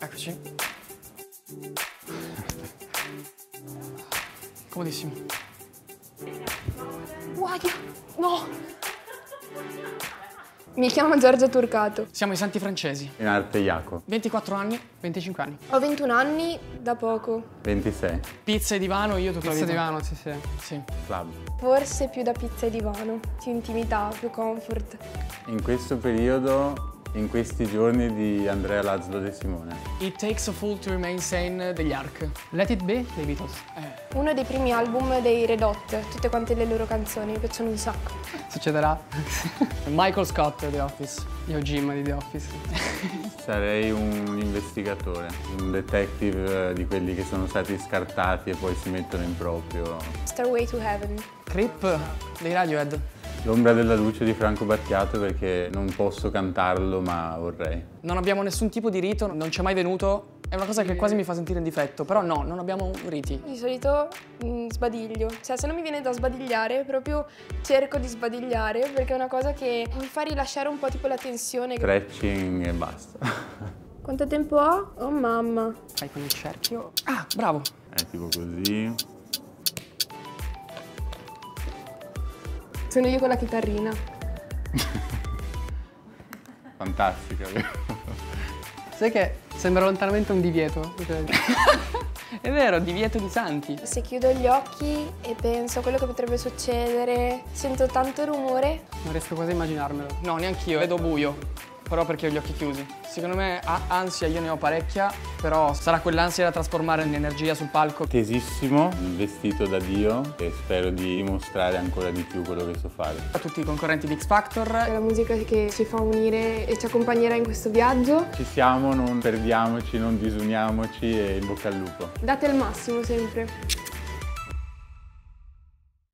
Eccoci. Comodissimo. Guarda, no! Mi chiamo Giorgia Turcato. Siamo i Santi Francesi. In arte Iaco. 24 anni, 25 anni. Ho 21 anni da poco. 26. Pizza e divano, io tutta Pizza vita. divano, sì, sì. Sì. Club. Forse più da pizza e divano. Più intimità, più comfort. In questo periodo, in questi giorni di Andrea Lazlo De Simone. It Takes a Fool to Remain Sane degli Ark. Let It Be dei Beatles. Uno dei primi album dei Red Hot. Tutte quante le loro canzoni mi piacciono un sacco. Succederà. Michael Scott, The Office. Io Jim di The Office. Sarei un investigatore, un detective eh, di quelli che sono stati scartati e poi si mettono in proprio. Starway to Heaven. Creep dei Radiohead. L'ombra della luce di Franco Battiato perché non posso cantarlo ma vorrei. Non abbiamo nessun tipo di rito, non ci è mai venuto. È una cosa che quasi mi fa sentire in difetto, però no, non abbiamo riti. Di solito mm, sbadiglio. Cioè, se non mi viene da sbadigliare, proprio cerco di sbadigliare perché è una cosa che mi fa rilasciare un po' tipo la tensione. Stretching e basta. Quanto tempo ho? Oh mamma. Fai con il cerchio. Ah, bravo. È tipo così. Sono io con la chitarrina. Fantastica. Sai che sembra lontanamente un divieto. È vero, divieto di santi. Se chiudo gli occhi e penso a quello che potrebbe succedere, sento tanto rumore. Non riesco quasi a immaginarmelo. No, neanch'io. Vedo buio, però perché ho gli occhi chiusi. Secondo me ha ansia, io ne ho parecchia, però sarà quell'ansia da trasformare in energia sul palco. Tesissimo, vestito da Dio e spero di dimostrare ancora di più quello che so fare. A tutti i concorrenti di X Factor. È la musica che ci fa unire e ci accompagnerà in questo viaggio. Ci siamo, non perdiamoci, non disuniamoci e in bocca al lupo. Date il massimo sempre.